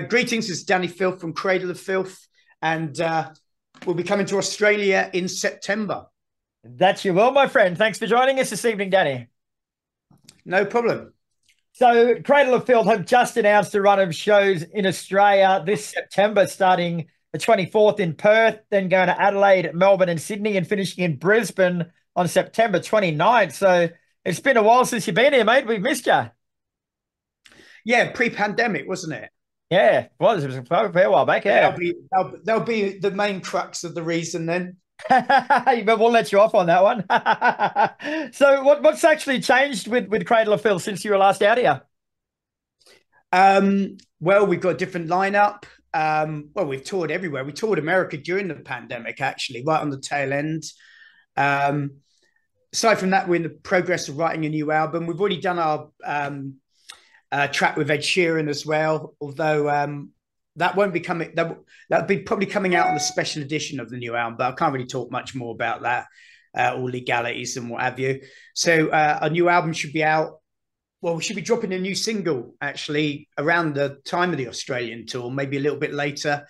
greetings, it's Dani Filth from Cradle of Filth, and uh, we'll be coming to Australia in September. That's you will, my friend. Thanks for joining us this evening, Dani. No problem. So, Cradle of Filth have just announced a run of shows in Australia this September, starting the 24th in Perth, then going to Adelaide, Melbourne, and Sydney, and finishing in Brisbane on September 29th. So, it's been a while since you've been here, mate. We've missed you. Yeah, pre-pandemic, wasn't it? Yeah, it was. It was a fair while back. Yeah, that'll be, that'll, that'll be the main crux of the reason then. But we'll let you off on that one. so, what, what's actually changed with, with Cradle of Filth since you were last out here? Um, well, we've got a different lineup. Um, well, we've toured everywhere. We toured America during the pandemic, actually, right on the tail end. Um, aside from that, we're in the progress of writing a new album. We've already done our um, uh, track with Ed Sheeran as well, although um, that won't be coming. That that'll be probably coming out on the special edition of the new album. But I can't really talk much more about that, uh, all legalities and what have you. So uh, a new album should be out. Well, we should be dropping a new single actually around the time of the Australian tour, maybe a little bit later.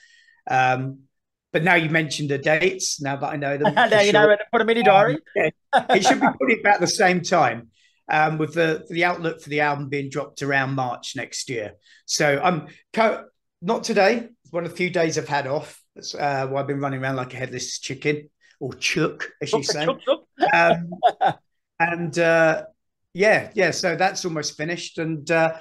Um, but now you mentioned the dates. Now that I know them, now you sure. know put them in your diary. Um, yeah, it should be put about the same time. Um, with the the outlook for the album being dropped around March next year. So I'm not today. It's one of the few days I've had off. That's uh, why I've been running around like a headless chicken or chook, as you say. um, and uh, yeah, yeah. So that's almost finished, and uh,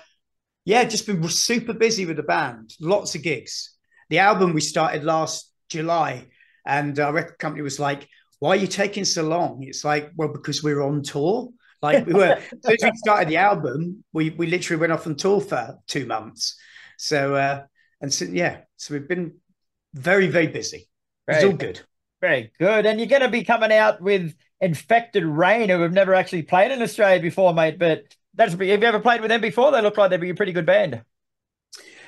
yeah, just been super busy with the band. Lots of gigs. The album we started last July, and our record company was like, "Why are you taking so long?" It's like, well, because we're on tour. Like we were, as we started the album, we we literally went off on tour for two months. So uh, and so yeah, so we've been very very busy. Very, it's all good. Very good. And you're going to be coming out with Infected Rain, who have never actually played in Australia before, mate. But that's have you ever played with them before? They look like they'd be a pretty good band.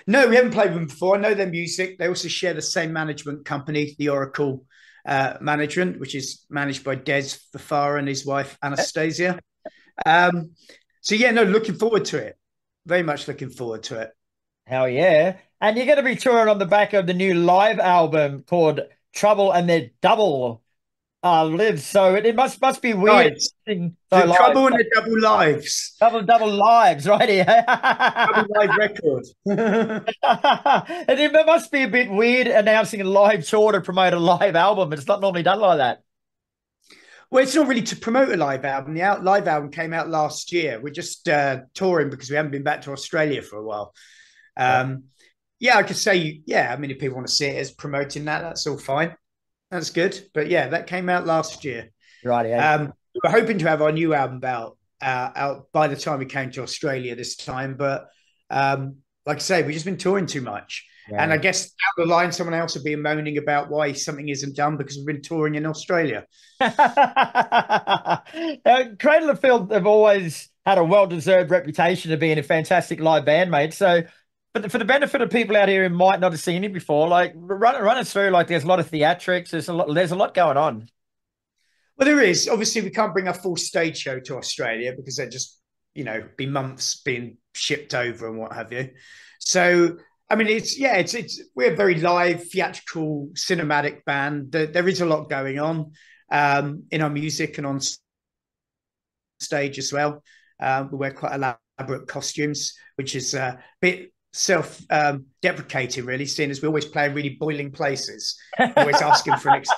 No, we haven't played with them before. I know their music. They also share the same management company, the Oracle uh, Management, which is managed by Dez Fafara and his wife Anastasia. Um, so yeah, no, looking forward to it. Very much looking forward to it. Hell yeah. And you're going to be touring on the back of the new live album called Trouble and Their Double uh, Lives. So it, it must must be weird. Right. The Trouble and the Double Lives. Double Double Lives, right here. double Live record. and it must be a bit weird announcing a live tour to promote a live album. It's not normally done like that. Well, it's not really to promote a live album. The out, live album came out last year. We're just uh, touring because we haven't been back to Australia for a while. Um, yeah. I could say, yeah. I mean, if people want to see it as promoting that, that's all fine. That's good. But yeah, that came out last year. Right. Yeah. Um, we were hoping to have our new album out uh, out by the time we came to Australia this time, but um, like I say, we've just been touring too much. Yeah. And I guess down the line, someone else will be moaning about why something isn't done because we've been touring in Australia. uh, Cradle of Filth have always had a well-deserved reputation of being a fantastic live band, mate. So, but for the benefit of people out here who might not have seen you before, like run run us through. Like, there's a lot of theatrics. There's a lot. There's a lot going on. Well, there is. Obviously, we can't bring a full stage show to Australia because they'd just, you know, be months being shipped over and what have you. So I mean, it's yeah, it's it's we're a very live, theatrical, cinematic band. There, there is a lot going on um, in our music and on stage as well. Uh, we wear quite elaborate costumes, which is a bit self-deprecating, um, really, seeing as we always play in really boiling places, always asking for an, ex-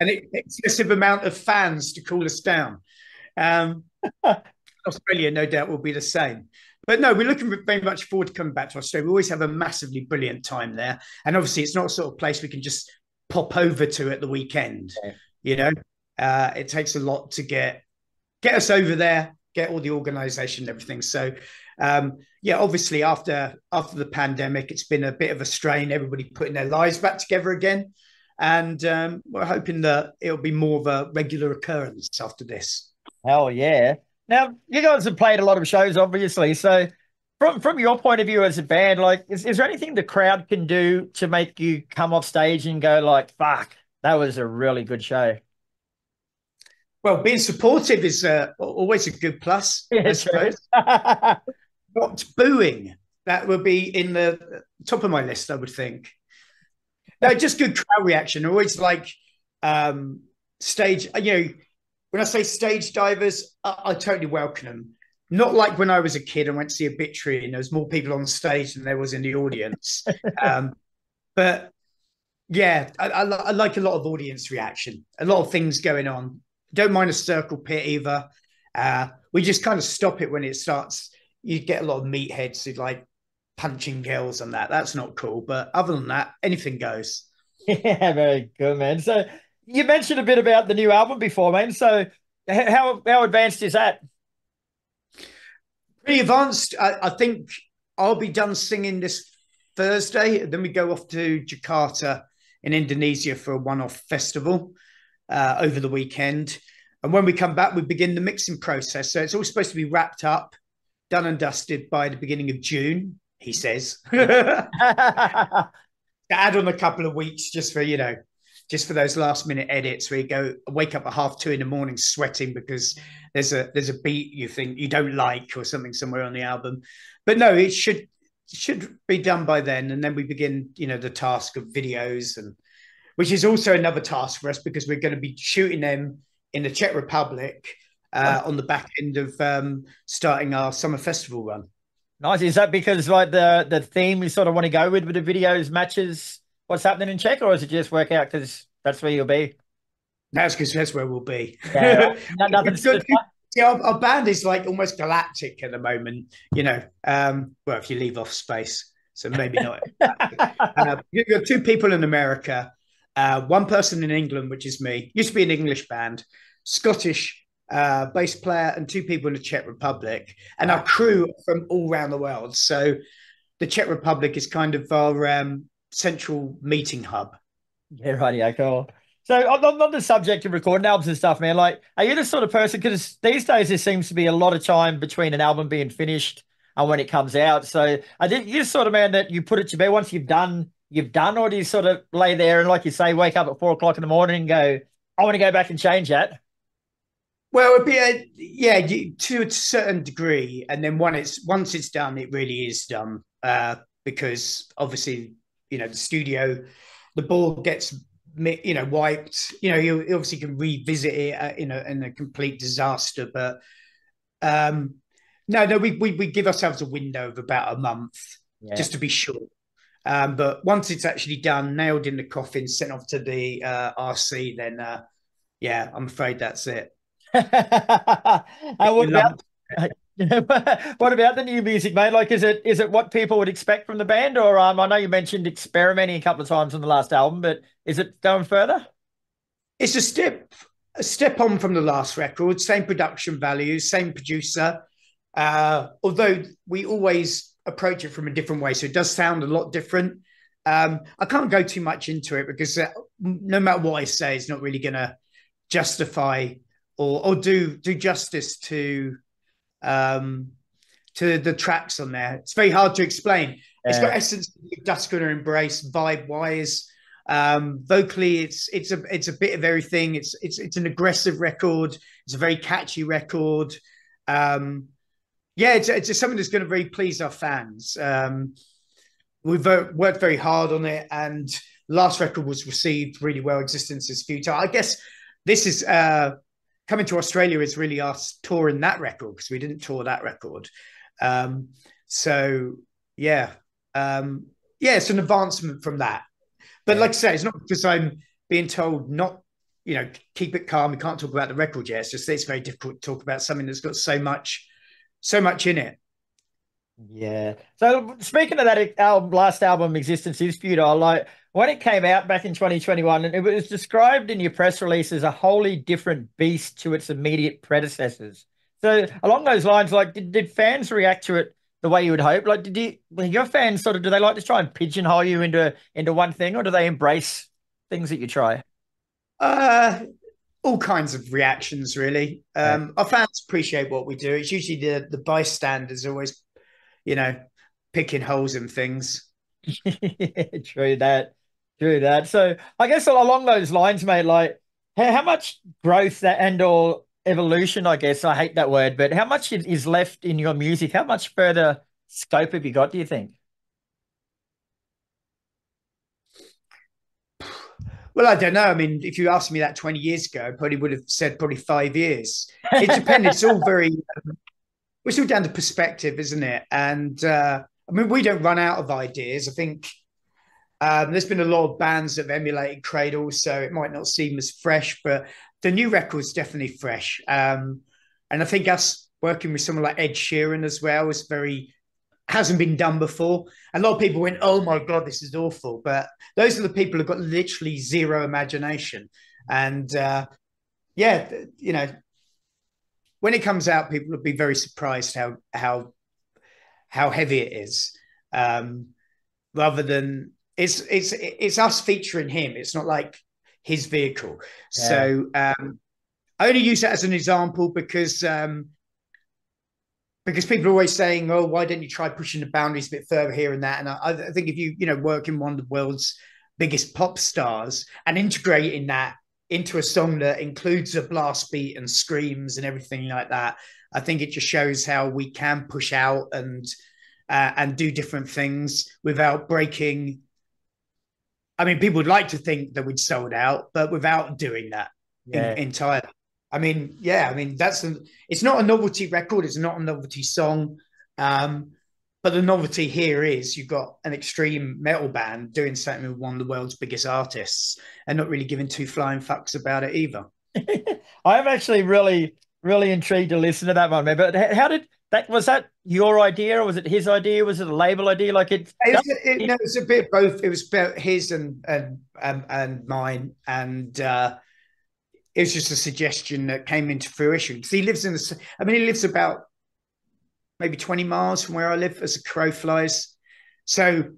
an excessive amount of fans to cool us down. Um, Australia, no doubt, will be the same. But no, we're looking very much forward to coming back to Australia. We always have a massively brilliant time there. And obviously, it's not a sort of place we can just pop over to at the weekend. Yeah. You know, uh, it takes a lot to get get us over there, get all the organisation and everything. So, um, yeah, obviously after after the pandemic, it's been a bit of a strain. Everybody putting their lives back together again, and um, we're hoping that it'll be more of a regular occurrence after this. Hell yeah! Now, you guys have played a lot of shows, obviously. So, from from your point of view as a band, like, is, is there anything the crowd can do to make you come off stage and go like, "Fuck, that was a really good show"? Well, being supportive is uh, always a good plus. Yeah, Not booing. that would be in the top of my list. I would think. No, just good crowd reaction. Always like um, stage. You know, when I say stage divers, I, I totally welcome them. Not like when I was a kid and went to see Obituary and there was more people on stage than there was in the audience. um, but yeah, I, I, I, like a lot of audience reaction, a lot of things going on. Don't mind a circle pit either. Uh, we just kind of stop it when it starts. You get a lot of meatheads who like punching girls and that. That's not cool. But other than that, anything goes. Yeah, very good, man. So you mentioned a bit about the new album before, man. So how how advanced is that? Pretty advanced. I, I think I'll be done singing this Thursday. Then we go off to Jakarta in Indonesia for a one-off festival uh, over the weekend. And when we come back, we begin the mixing process. So it's all supposed to be wrapped up, done and dusted by the beginning of June, he says. Add on a couple of weeks just for, you know, just for those last minute edits where you go wake up at half two in the morning sweating because there's a there's a beat you think you don't like or something somewhere on the album. But no, it should should be done by then, and then we begin, you know, the task of videos and which is also another task for us because we're going to be shooting them in the Czech Republic uh, on the back end of um, starting our summer festival run. Nice. Is that because like the the theme you sort of want to go with with the videos matches what's happening in Czech, or is it just work out because that's where you'll be? That's because that's where we'll be. Yeah, nothing. Yeah, our, our, band is like almost galactic at the moment. You know, um, well, if you leave off space, so maybe not. uh, you've got two people in America, uh, one person in England, which is me. Used to be an English band, Scottish uh, bass player, and two people in the Czech Republic, and our crew from all around the world. So the Czech Republic is kind of our um, central meeting hub. Yeah, right. Yeah, cool. So on, on the subject of recording albums and stuff, man, like, are you the sort of person? Because these days there seems to be a lot of time between an album being finished and when it comes out. So I think you're the sort of man that you put it to bed once you've done, you've done, or do you sort of lay there and, like you say, wake up at four o'clock in the morning and go, I want to go back and change that? Well, it'd be a, yeah, to a certain degree, and then when it's once it's done, it really is done. Uh, because obviously, you know, the studio, the ball gets you know wiped. You know you obviously can revisit it uh, in a in a complete disaster but um no no we we, we give ourselves a window of about a month yeah. just to be sure. Um but once it's actually done nailed in the coffin sent off to the uh rc then uh yeah i'm afraid that's it. What about what about the new music, mate? Like, is it is it what people would expect from the band, or um, I know you mentioned experimenting a couple of times on the last album, but is it going further? It's a step a step on from the last record. Same production values, same producer. Uh, although we always approach it from a different way, so it does sound a lot different. Um, I can't go too much into it because uh, no matter what I say, it's not really going to justify or or do do justice to um, to the tracks on there. It's very hard to explain. It's got essence, Dusk and Her Embrace, vibe wise. Um, vocally, it's it's a it's a bit of everything. It's it's it's an aggressive record. It's a very catchy record. Um, yeah, it's it's something that's going to very please our fans. Um, we've worked very hard on it, and last record was received really well. Existence is futile. I guess this is uh, coming to Australia is really us touring that record because we didn't tour that record. Um, so yeah, um, yeah, it's an advancement from that. But yeah. like I say, it's not because I'm being told not, you know, keep it calm. We can't talk about the record yet. It's just it's very difficult to talk about something that's got so much, so much in it. Yeah. So speaking of that album, last album, Existence is Futile, like when it came out back in 2021, and it was described in your press release as a wholly different beast to its immediate predecessors. So along those lines, like did, did fans react to it the way you would hope? Like did you your fans sort of do they like to try and pigeonhole you into into one thing or do they embrace things that you try? Uh all kinds of reactions really. Um yeah. our fans appreciate what we do. It's usually the the bystanders always you know, picking holes in things. true that. True that. So I guess along those lines, mate, like how, how much growth that and or evolution, I guess, I hate that word, but how much is left in your music? How much further scope have you got? Do you think? Well, I don't know. I mean, if you asked me that 20 years ago, I probably would have said probably five years. It depends. it's all very, um, it's all down to perspective, isn't it? And uh, I mean, we don't run out of ideas. I think um, there's been a lot of bands that have emulated Cradle, so it might not seem as fresh, but the new record's definitely fresh. Um, and I think us working with someone like Ed Sheeran as well is very hasn't been done before. A lot of people went, "Oh my god, this is awful," but those are the people who've got literally zero imagination. And uh, yeah, you know, when it comes out, people will be very surprised how how how heavy it is. Um, rather than it's it's it's us featuring him. It's not like his vehicle. Yeah. So um, I only use that as an example because um, because people are always saying, "Oh, why don't you try pushing the boundaries a bit further here and that?" And I, I think if you you know work in one of the world's biggest pop stars and integrating that into a song that includes a blast beat and screams and everything like that, I think it just shows how we can push out and uh, and do different things without breaking. I mean, people would like to think that we'd sold out, but without doing that yeah. in, entirely. I mean, yeah, I mean that's a, it's not a novelty record, it's not a novelty song. Um, but the novelty here is you've got an extreme metal band doing something with one of the world's biggest artists and not really giving two flying fucks about it either. I'm actually really, really intrigued to listen to that one, man. But how did that was that your idea or was it his idea? Was it a label idea? Like it, it, was, it no, it was a bit both. It was about his and and um, and mine. And uh it was just a suggestion that came into fruition because he lives in the. I mean, he lives about maybe twenty miles from where I live, as a crow flies. So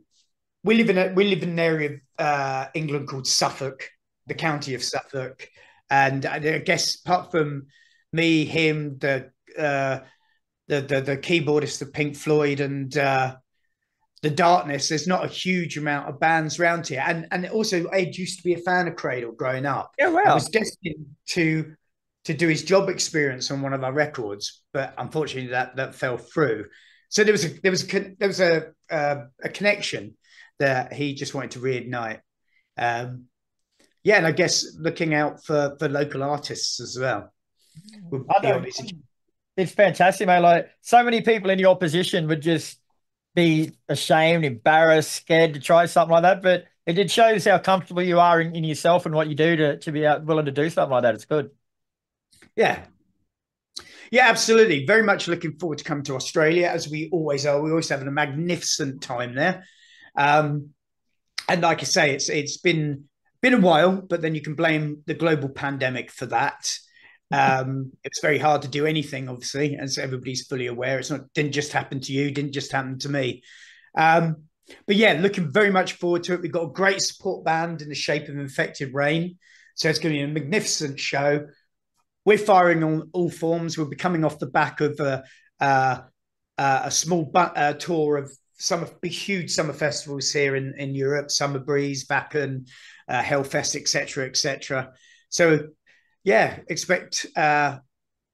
we live in a we live in an area of uh, England called Suffolk, the county of Suffolk, and I guess apart from me, him, the uh, the, the the keyboardist of Pink Floyd, and uh, the darkness, there's not a huge amount of bands around here. And and also Ed used to be a fan of Cradle growing up. Yeah, well. I was destined to to do his job experience on one of our records, but unfortunately that that fell through. So there was a there was a, there was a uh, a connection that he just wanted to reignite. Um, yeah, and I guess looking out for for local artists as well. It's fantastic, mate. Like so many people in your position would just be ashamed, embarrassed, scared to try something like that. But it, it shows how comfortable you are in, in yourself and what you do to, to be out, willing to do something like that. It's good. Yeah. Yeah, absolutely. Very much looking forward to coming to Australia as we always are. We always have a magnificent time there. Um, and like I say, it's it's been been a while, but then you can blame the global pandemic for that. Um, it's very hard to do anything, obviously, as everybody's fully aware. It's not didn't just happen to you, didn't just happen to me. Um, but yeah, looking very much forward to it. We've got a great support band in the shape of Infected Rain, so it's going to be a magnificent show. We're firing on all forms. We'll be coming off the back of a, uh, uh, a small bu- uh, tour of some big, huge summer festivals here in, in Europe, Summer Breeze, Wacken, uh, Hellfest, etc., etc. So yeah, expect uh,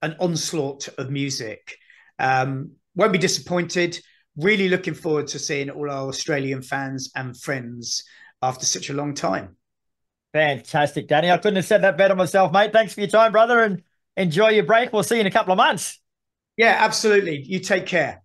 an onslaught of music. Um, won't be disappointed. Really looking forward to seeing all our Australian fans and friends after such a long time. Fantastic, Dani. I couldn't have said that better myself, mate. Thanks for your time, brother, and enjoy your break. We'll see you in a couple of months. Yeah, absolutely. You take care.